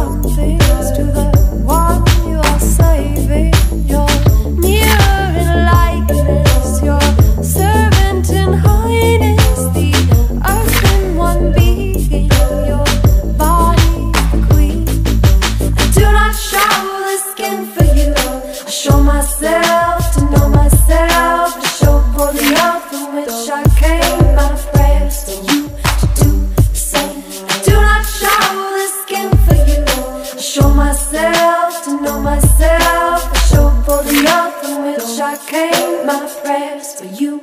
风吹 came my prayers for you.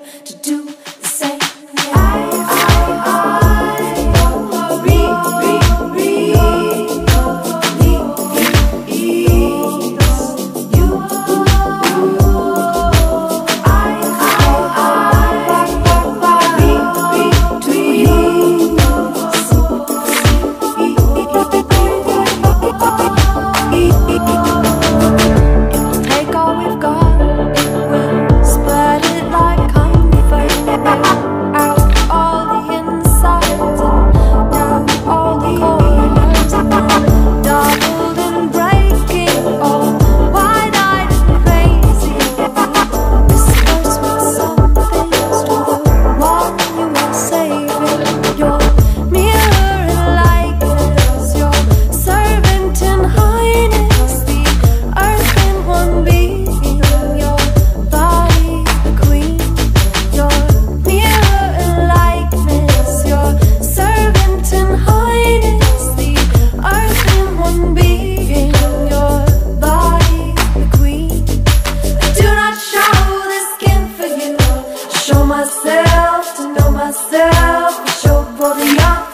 myself, to know myself, show sure, what I'm